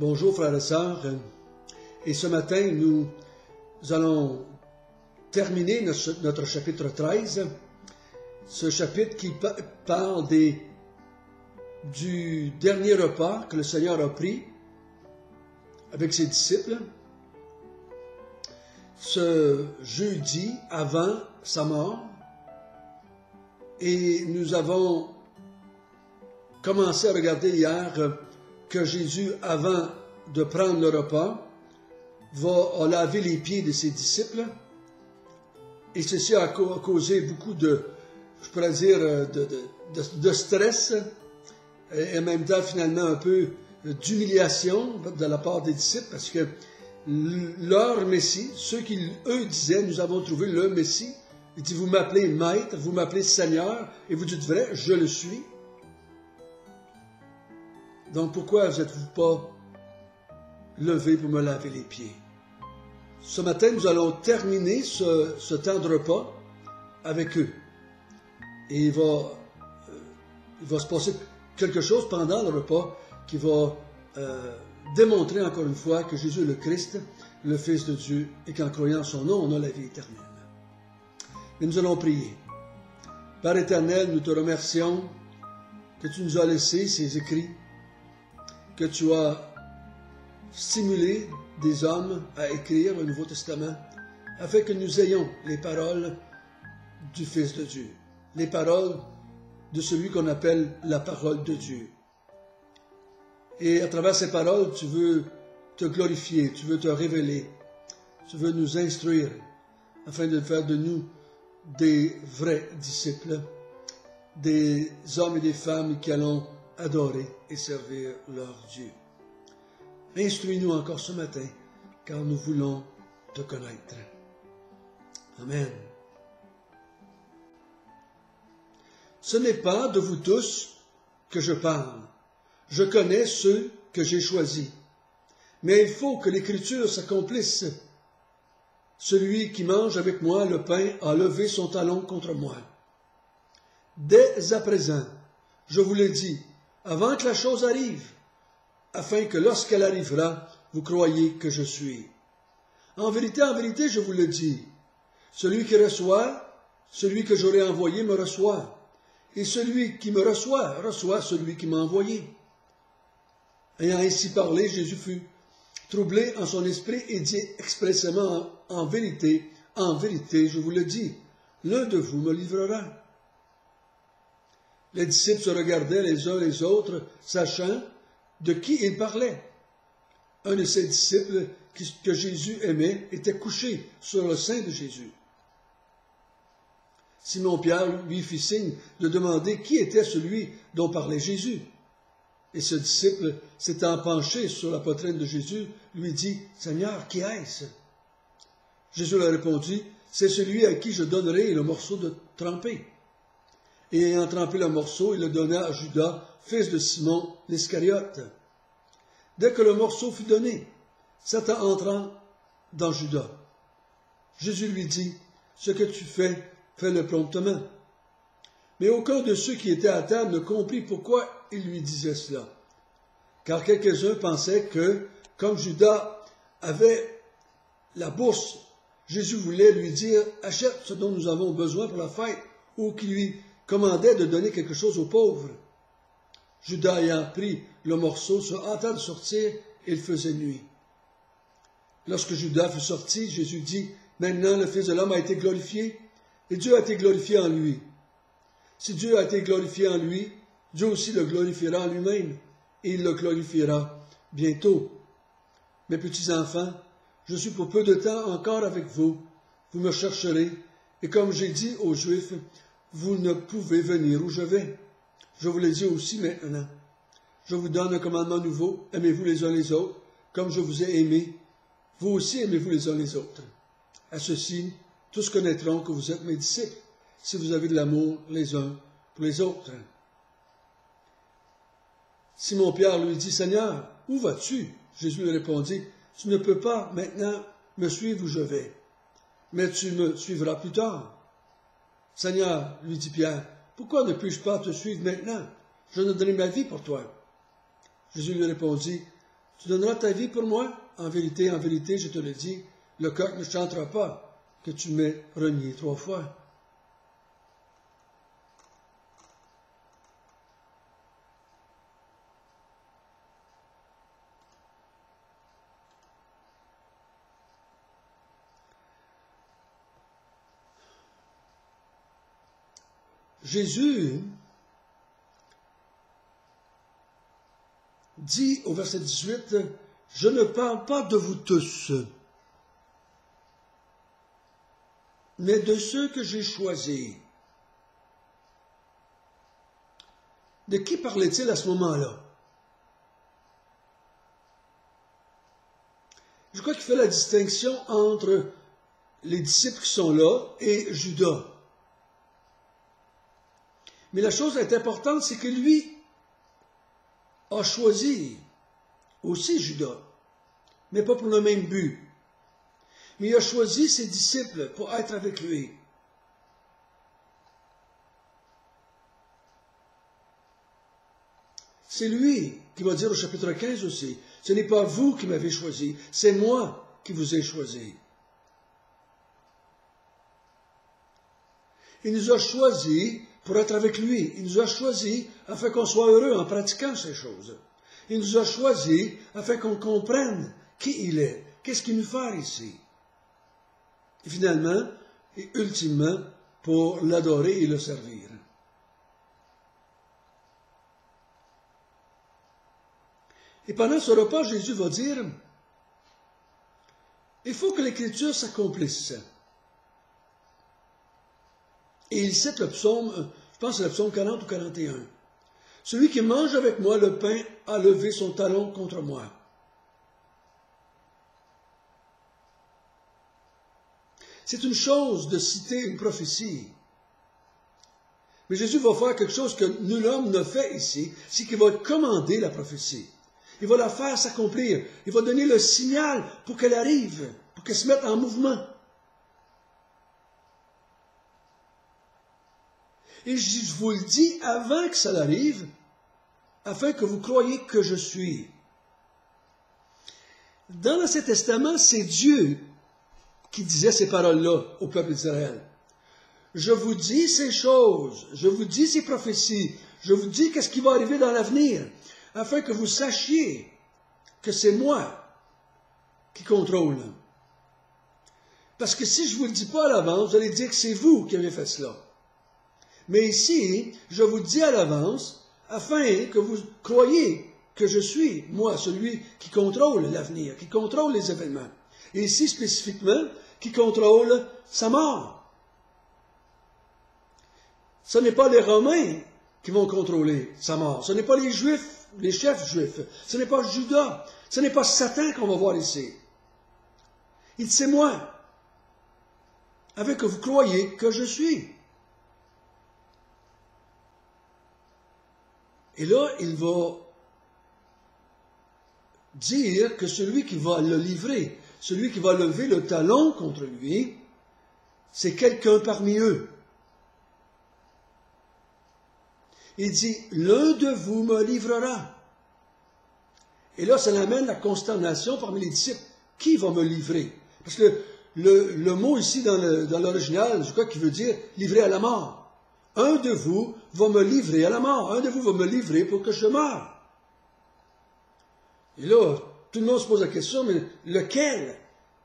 Bonjour frères et sœurs. Et ce matin, nous allons terminer notre, chapitre 13, ce chapitre qui parle du dernier repas que le Seigneur a pris avec ses disciples ce jeudi avant sa mort. Et nous avons commencé à regarder hier que Jésus, avant de prendre le repas, va laver les pieds de ses disciples. Et ceci a causé beaucoup de, je pourrais dire, de, de stress et en même temps finalement un peu d'humiliation de la part des disciples parce que leur Messie, ceux qui eux disaient, nous avons trouvé le Messie, il dit, vous m'appelez maître, vous m'appelez Seigneur, et vous dites vrai, je le suis. Donc pourquoi vous êtes-vous pas levé pour me laver les pieds? Ce matin, nous allons terminer ce, temps de repas avec eux. Et il va, euh, il va se passer quelque chose pendant le repas qui va euh, démontrer encore une fois que Jésus est le Christ, le Fils de Dieu, et qu'en croyant son nom, on a la vie éternelle. Et nous allons prier. Père éternel, nous te remercions que tu nous as laissé ces écrits que tu as stimulé des hommes à écrire le Nouveau Testament, afin que nous ayons les paroles du Fils de Dieu, les paroles de celui qu'on appelle la parole de Dieu. Et à travers ces paroles, tu veux te glorifier, tu veux te révéler, tu veux nous instruire, afin de faire de nous des vrais disciples, des hommes et des femmes qui allons adorer et servir leur Dieu. Instruis-nous encore ce matin, car nous voulons te connaître. Amen. Ce n'est pas de vous tous que je parle. Je connais ceux que j'ai choisis. Mais il faut que l'écriture s'accomplisse. Celui qui mange avec moi le pain a levé son talon contre moi. Dès à présent, je vous le dis, avant que la chose arrive, afin que lorsqu'elle arrivera, vous croyez que je suis. En vérité, en vérité, je vous le dis, celui qui reçoit, celui que j'aurai envoyé me reçoit, et celui qui me reçoit, reçoit celui qui m'a envoyé. Ayant ainsi parlé, Jésus fut troublé en son esprit et dit expressément en vérité, en vérité, je vous le dis, l'un de vous me livrera. Les disciples se regardaient les uns les autres, sachant de qui il parlait. Un de ses disciples que Jésus aimait était couché sur le sein de Jésus. Simon-Pierre lui fit signe de demander qui était celui dont parlait Jésus. Et ce disciple, s'étant penché sur la poitrine de Jésus, lui dit, Seigneur, qui est-ce? Jésus lui répondit, c'est celui à qui je donnerai le morceau de tremper et ayant trempé le morceau, il le donna à Judas, fils de Simon l'Iscariote. Dès que le morceau fut donné, Satan entra dans Judas. Jésus lui dit, Ce que tu fais, fais-le promptement. Mais aucun de ceux qui étaient à table ne comprit pourquoi il lui disait cela. Car quelques-uns pensaient que, comme Judas avait la bourse, Jésus voulait lui dire, achète ce dont nous avons besoin pour la fête, ou qu'il lui commandait de donner quelque chose aux pauvres. Judas ayant pris le morceau se hâta de sortir, et il faisait nuit. Lorsque Judas fut sorti, Jésus dit, Maintenant le Fils de l'homme a été glorifié, et Dieu a été glorifié en lui. Si Dieu a été glorifié en lui, Dieu aussi le glorifiera en lui-même, et il le glorifiera bientôt. Mes petits enfants, je suis pour peu de temps encore avec vous. Vous me chercherez, et comme j'ai dit aux Juifs, vous ne pouvez venir où je vais. Je vous le dis aussi maintenant. Je vous donne un commandement nouveau, aimez-vous les uns les autres, comme je vous ai aimé. Vous aussi aimez-vous les uns les autres. À ceci, tous connaîtront que vous êtes mes disciples, si vous avez de l'amour les uns pour les autres. Simon-Pierre lui dit, Seigneur, où vas-tu? Jésus lui répondit, Tu ne peux pas maintenant me suivre où je vais, mais tu me suivras plus tard. Seigneur, lui dit Pierre, pourquoi ne puis-je pas te suivre maintenant? Je donnerai ma vie pour toi. Jésus lui répondit, Tu donneras ta vie pour moi? En vérité, en vérité, je te le dis, le coq ne chantera pas que tu m'aies renié trois fois. Jésus dit au verset 18, Je ne parle pas de vous tous, mais de ceux que j'ai choisis. De qui parlait-il à ce moment-là? Je crois qu'il fait la distinction entre les disciples qui sont là et Judas. Mais la chose est importante, c'est que lui a choisi aussi Judas, mais pas pour le même but. Mais il a choisi ses disciples pour être avec lui. C'est lui qui va dire au chapitre 15 aussi, ce n'est pas vous qui m'avez choisi, c'est moi qui vous ai choisi. Il nous a choisis pour être avec lui. Il nous a choisis afin qu'on soit heureux en pratiquant ces choses. Il nous a choisis afin qu'on comprenne qui il est, qu'est-ce qu'il nous fait ici. Et finalement, et ultimement, pour l'adorer et le servir. Et pendant ce repas, Jésus va dire, il faut que l'écriture s'accomplisse. Et il cite le psaume, je pense que le psaume 40 ou 41. Celui qui mange avec moi le pain a levé son talon contre moi. C'est une chose de citer une prophétie. Mais Jésus va faire quelque chose que nul homme ne fait ici, c'est qu'il va commander la prophétie. Il va la faire s'accomplir. Il va donner le signal pour qu'elle arrive, pour qu'elle se mette en mouvement. Et je vous le dis avant que ça arrive, afin que vous croyiez que je suis. Dans l'Ancien Testament, c'est Dieu qui disait ces paroles-là au peuple d'Israël. Je vous dis ces choses, je vous dis ces prophéties, je vous dis qu'est-ce qui va arriver dans l'avenir, afin que vous sachiez que c'est moi qui contrôle. Parce que si je ne vous le dis pas à l'avance, vous allez dire que c'est vous qui avez fait cela. Mais ici, je vous dis à l'avance, afin que vous croyiez que je suis, moi, celui qui contrôle l'avenir, qui contrôle les événements. Et ici, spécifiquement, qui contrôle sa mort. Ce n'est pas les Romains qui vont contrôler sa mort. Ce n'est pas les Juifs, les chefs juifs. Ce n'est pas Judas. Ce n'est pas Satan qu'on va voir ici. Il c'est moi, avec que vous croyez que je suis. Et là, il va dire que celui qui va le livrer, celui qui va lever le talon contre lui, c'est quelqu'un parmi eux. Il dit, l'un de vous me livrera. Et là, ça amène la consternation parmi les disciples. Qui va me livrer? Parce que le, mot ici dans l'original, je crois qu'il veut dire livrer à la mort un de vous va me livrer à la mort, un de vous va me livrer pour que je meure. Et là, tout le monde se pose la question, mais lequel?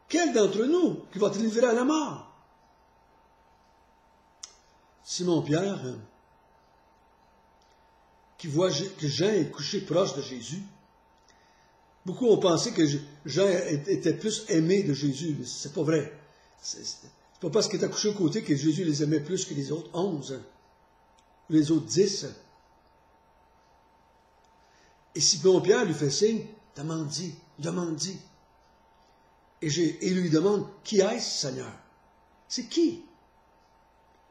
Quel d'entre nous qui va te livrer à la mort? Simon-Pierre, qui voit que Jean est couché proche de Jésus, beaucoup ont pensé que Jean était plus aimé de Jésus, mais c'est pas vrai. C'est pas parce qu'il était couché au côté que Jésus les aimait plus que les autres onze les autres dix. Et Simon-Pierre lui fait signe, demande-y, demande-y. Et, et lui demande, qui est-ce, Seigneur? C'est qui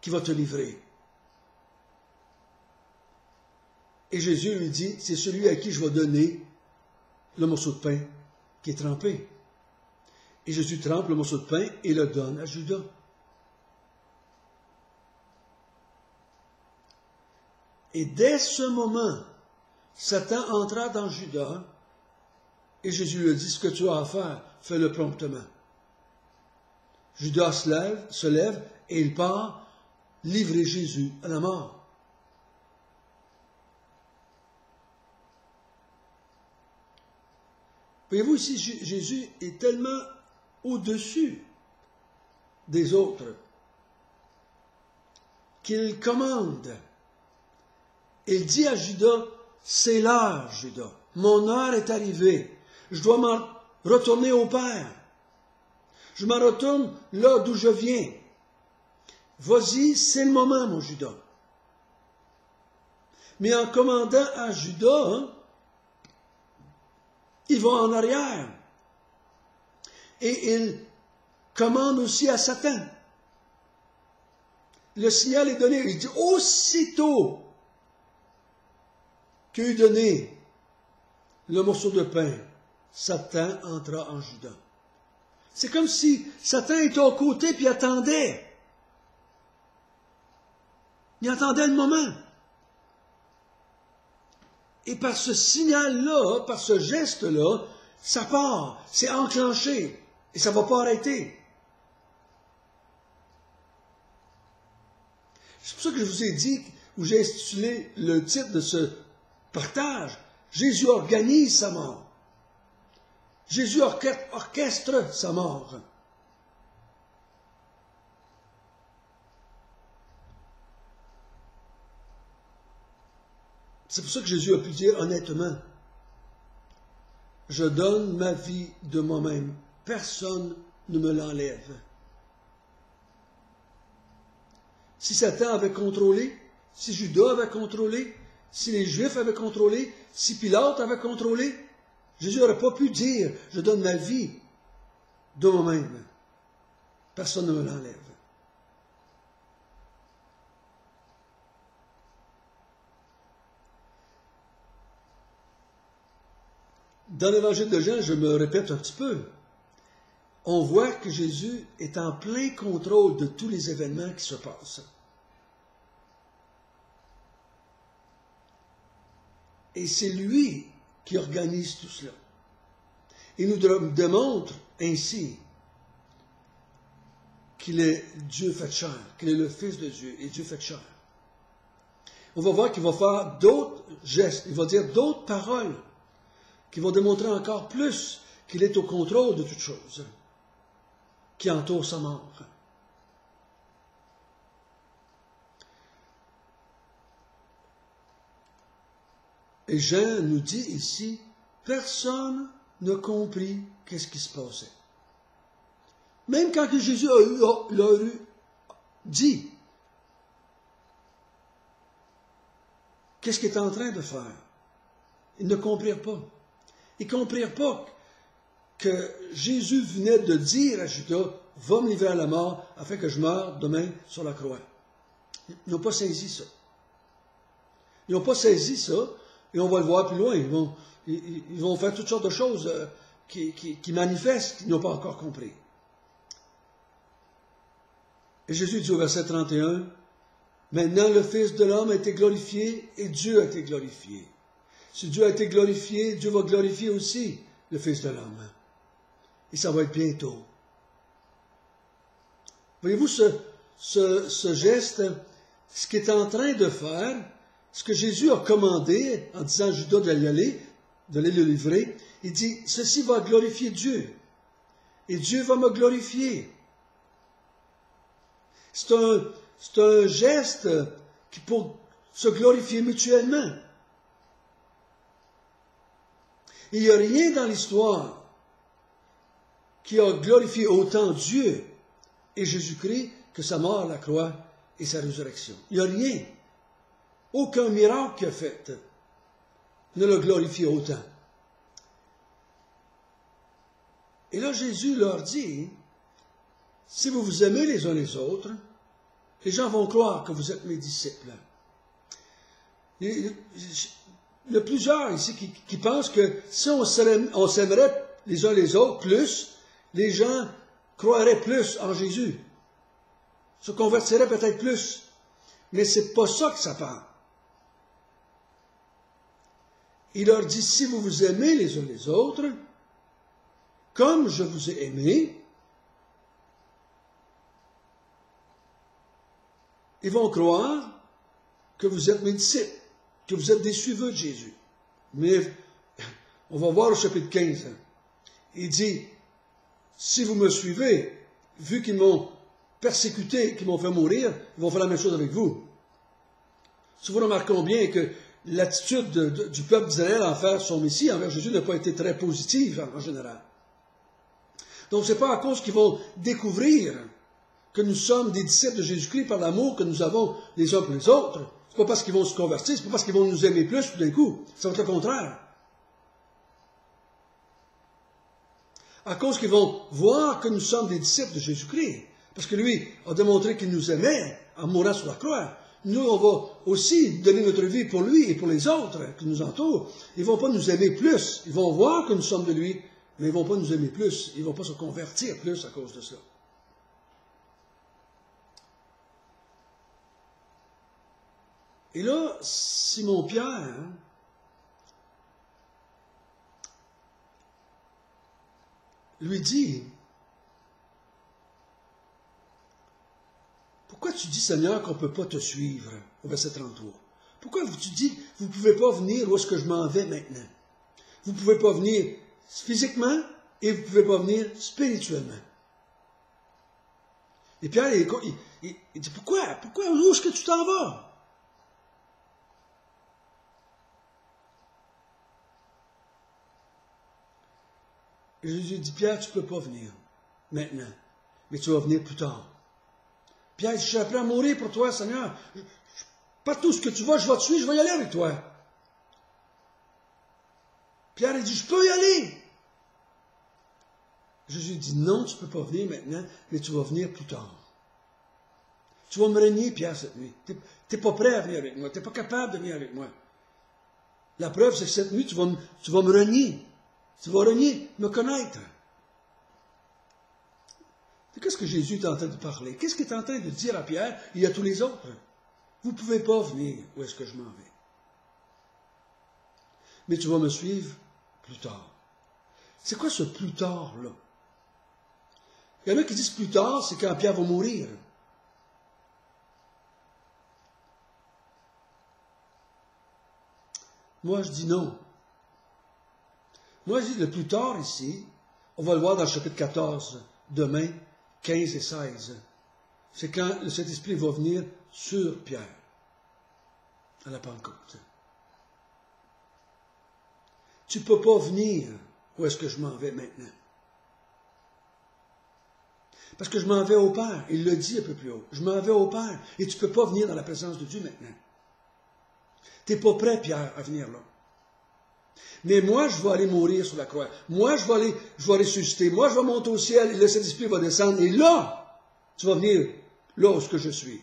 qui va te livrer? Et Jésus lui dit, c'est celui à qui je vais donner le morceau de pain qui est trempé. Et Jésus trempe le morceau de pain et le donne à Judas. Et dès ce moment, Satan entra dans Judas Et Jésus lui dit, ce que tu as à faire, fais-le promptement. Judas se lève, se lève et il part livrer Jésus à la mort. Voyez-vous, ici, Jésus est tellement au-dessus des autres qu'il commande. Il dit à Judas, c'est l'heure, Judas, mon heure est arrivée, je dois m'en retourner au Père. Je m'en retourne là d'où je viens. Vas-y, c'est le moment, mon Judas. Mais en commandant à Judas, hein, il va en arrière. Et il commande aussi à Satan. Le signal est donné. Il dit aussitôt qu'il eut donné le morceau de pain, Satan entra en Judas. C'est comme si Satan était au côté puis attendait. Il attendait le moment. Et par ce signal-là, par ce geste-là, ça part, c'est enclenché, et ça ne va pas arrêter. C'est pour ça que je vous ai dit, où j'ai intitulé le titre de ce partage, Jésus organise sa mort. Jésus orchestre sa mort. C'est pour ça que Jésus a pu dire honnêtement, je donne ma vie de moi-même, personne ne me l'enlève. Si Satan avait contrôlé, si Judas avait contrôlé, si les Juifs avaient contrôlé, si Pilate avait contrôlé, Jésus n'aurait pas pu dire, je donne ma vie de moi-même. Personne ne me l'enlève. Dans l'évangile de Jean, je me répète un petit peu, on voit que Jésus est en plein contrôle de tous les événements qui se passent. Et c'est lui qui organise tout cela. Il nous démontre ainsi qu'il est Dieu fait chair, qu'il est le Fils de Dieu et Dieu fait chair. On va voir qu'il va faire d'autres gestes, il va dire d'autres paroles qui vont démontrer encore plus qu'il est au contrôle de toutes choses qui entoure sa mort. Et Jean nous dit ici, personne ne comprit qu'est-ce qui se passait. Même quand Jésus a eu, l'a eu dit, qu'est-ce qu'il est en train de faire? Ils ne comprirent pas. Ils ne comprirent pas que Jésus venait de dire à Judas, va me livrer à la mort afin que je meure demain sur la croix. Ils n'ont pas saisi ça. Ils n'ont pas saisi ça, et on va le voir plus loin. Ils vont, ils, vont faire toutes sortes de choses euh, qui, manifestent qu'ils n'ont pas encore compris. Et Jésus dit au verset 31, Maintenant le Fils de l'homme a été glorifié et Dieu a été glorifié. Si Dieu a été glorifié, Dieu va glorifier aussi le Fils de l'homme. Et ça va être bientôt. Voyez-vous ce, ce, geste, ce qu'il est en train de faire, ce que Jésus a commandé en disant à Judas d'aller aller, d'aller le livrer, il dit, ceci va glorifier Dieu. Et Dieu va me glorifier. C'est un, geste qui pour se glorifier mutuellement. Il n'y a rien dans l'histoire qui a glorifié autant Dieu et Jésus-Christ que sa mort la croix et sa résurrection. Il n'y a rien. Aucun miracle qu'il a fait ne l'a glorifié autant. Et là, Jésus leur dit, si vous vous aimez les uns les autres, les gens vont croire que vous êtes mes disciples. Il y a plusieurs ici qui, pensent que si on s'aimerait les uns les autres plus, les gens croiraient plus en Jésus, se convertiraient peut-être plus. Mais c'est pas ça que ça parle. Il leur dit, si vous vous aimez les uns les autres, comme je vous ai aimé, ils vont croire que vous êtes mes disciples, que vous êtes des suiveurs de Jésus. Mais on va voir au chapitre 15. Il dit, si vous me suivez, vu qu'ils m'ont persécuté, qu'ils m'ont fait mourir, ils vont faire la même chose avec vous. Si vous remarquons bien que l'attitude du peuple d'Israël envers son Messie, envers Jésus, n'a pas été très positive en, général. Donc ce n'est pas à cause qu'ils vont découvrir que nous sommes des disciples de Jésus-Christ par l'amour que nous avons les uns pour les autres. Ce n'est pas parce qu'ils vont se convertir, ce n'est pas parce qu'ils vont nous aimer plus tout d'un coup. Ça va être le contraire. À cause qu'ils vont voir que nous sommes des disciples de Jésus-Christ. Parce que lui a démontré qu'il nous aimait en mourant sur la croix. Nous, on va aussi donner notre vie pour lui et pour les autres qui nous entourent. Ils ne vont pas nous aimer plus. Ils vont voir que nous sommes de lui, mais ils ne vont pas nous aimer plus. Ils ne vont pas se convertir plus à cause de ça. Et là, Simon-Pierre, hein, lui dit, pourquoi tu dis, Seigneur, qu'on ne peut pas te suivre? Au verset 33? Pourquoi tu dis, vous ne pouvez pas venir où est-ce que je m'en vais maintenant? Vous ne pouvez pas venir physiquement et vous ne pouvez pas venir spirituellement. Et Pierre, il, dit, pourquoi? Pourquoi? Où est-ce que tu t'en vas? Jésus dit, Pierre, tu ne peux pas venir maintenant, mais tu vas venir plus tard. Pierre dit, je suis prêt à mourir pour toi, Seigneur. Partout ce que tu vas, je vais te suivre, je vais y aller avec toi. Pierre dit, je peux y aller. Jésus dit, non, tu ne peux pas venir maintenant, mais tu vas venir plus tard. Tu vas me régner, Pierre, cette nuit. Tu n'es pas prêt à venir avec moi. Tu n'es pas capable de venir avec moi. La preuve, c'est que cette nuit, tu vas, tu vas me renier. Tu vas renier, me connaître. Qu'est-ce que Jésus est en train de parler? Qu'est-ce qu'il est en train de dire à Pierre? Et à tous les autres? Vous ne pouvez pas venir où est-ce que je m'en vais? Mais tu vas me suivre plus tard. C'est quoi ce plus tard-là? Il y en a qui disent plus tard, c'est quand Pierre va mourir. Moi, je dis non. Moi, je dis le plus tard ici, on va le voir dans le chapitre 14, demain, 15 et 16. C'est quand le Saint-Esprit va venir sur Pierre, à la Pentecôte. Tu ne peux pas venir où est-ce que je m'en vais maintenant? Parce que je m'en vais au Père. Il le dit un peu plus haut. Je m'en vais au Père. Et tu ne peux pas venir dans la présence de Dieu maintenant. Tu n'es pas prêt, Pierre, à venir là. Mais moi, je vais aller mourir sur la croix. Moi, je vais aller, je vais ressusciter. Moi, je vais monter au ciel et le Saint-Esprit va descendre. Et là, tu vas venir là où je suis.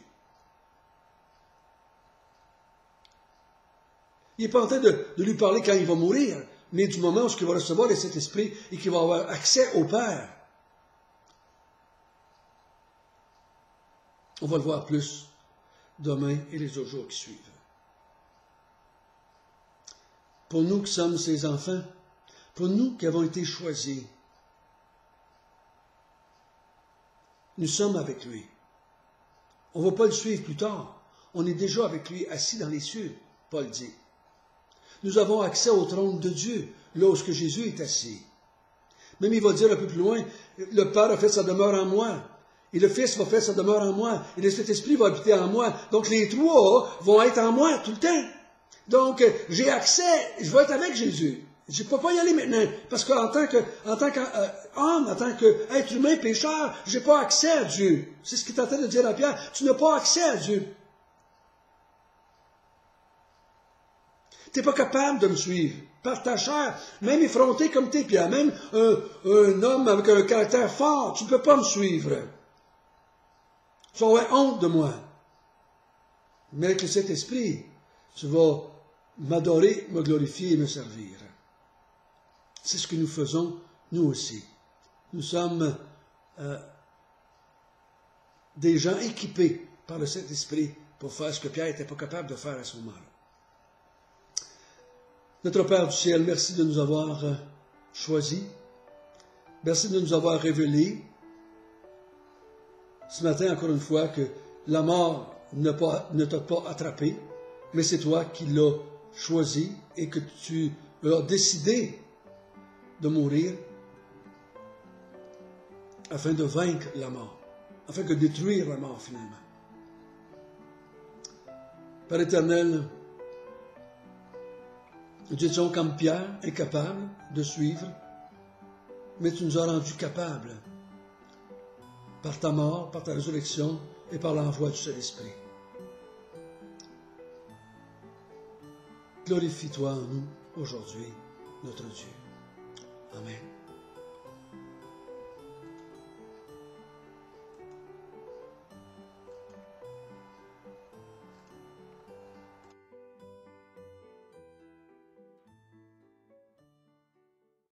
Il n'est pas en train de, lui parler quand il va mourir, mais du moment où il va recevoir le Saint-Esprit et qu'il va avoir accès au Père. On va le voir plus demain et les autres jours qui suivent pour nous qui sommes ses enfants, pour nous qui avons été choisis. Nous sommes avec lui. On ne va pas le suivre plus tard. On est déjà avec lui assis dans les cieux, Paul dit. Nous avons accès au trône de Dieu lorsque Jésus est assis. Même il va dire un peu plus loin, le Père a fait sa demeure en moi. Et le Fils va faire sa demeure en moi. Et le Saint-Esprit va habiter en moi. Donc les trois vont être en moi tout le temps. Donc, j'ai accès, je vais être avec Jésus. Je ne peux pas y aller maintenant, parce qu'en tant qu'homme, en tant qu'homme, en tant qu'être humain pécheur, je n'ai pas accès à Dieu. C'est ce qu'il est en train de dire à Pierre. Tu n'as pas accès à Dieu. Tu n'es pas capable de me suivre par ta chair, même effronté comme tu es, Pierre, même un, un, homme avec un caractère fort, tu ne peux pas me suivre. Tu aurais honte de moi. Mais avec le Saint-Esprit, tu vas m'adorer, me glorifier et me servir. C'est ce que nous faisons, nous aussi. Nous sommes euh, des gens équipés par le Saint-Esprit pour faire ce que Pierre n'était pas capable de faire à ce moment-là. Notre Père du ciel, merci de nous avoir euh, choisis. Merci de nous avoir révélé ce matin, encore une fois, que la mort ne, t'a pas attrapé, mais c'est toi qui l'as choisi et que tu as décidé de mourir afin de vaincre la mort, afin de détruire la mort finalement. Père éternel, nous étions comme Pierre, incapables de suivre, mais tu nous as rendus capables par ta mort, par ta résurrection et par l'envoi du Saint-Esprit. Glorifie-toi en nous aujourd'hui, notre Dieu. Amen.